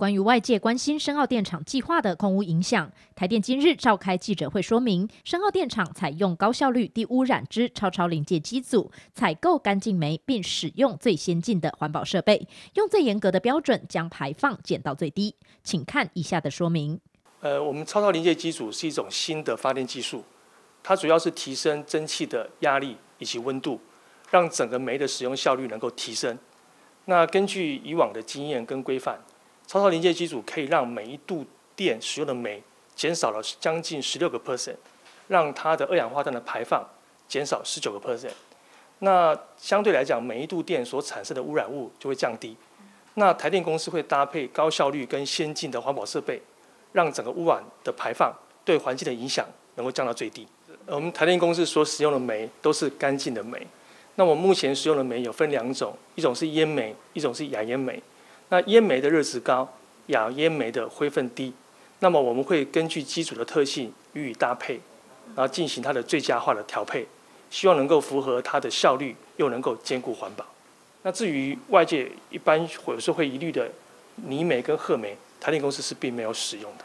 关于外界关心深澳电厂计划的空污影响，台电今日召开记者会说明，深澳电厂采用高效率低污染之超超临界机组，采购干净煤，并使用最先进的环保设备，用最严格的标准将排放减到最低。请看以下的说明。呃，我们超超临界机组是一种新的发电技术，它主要是提升蒸汽的压力以及温度，让整个煤的使用效率能够提升。那根据以往的经验跟规范。超超临界机组可以让每一度电使用的煤减少了将近十六个 percent，让它的二氧化碳的排放减少十九个 percent。那相对来讲，每一度电所产生的污染物就会降低。那台电公司会搭配高效率跟先进的环保设备，让整个污染的排放对环境的影响能够降到最低。我们台电公司所使用的煤都是干净的煤。那我目前使用的煤有分两种，一种是烟煤，一种是亚烟煤。那烟煤的热值高，亚烟煤的灰分低，那么我们会根据基组的特性予以搭配，然后进行它的最佳化的调配，希望能够符合它的效率，又能够兼顾环保。那至于外界一般或者说会疑虑的泥煤跟褐煤，台电公司是并没有使用的。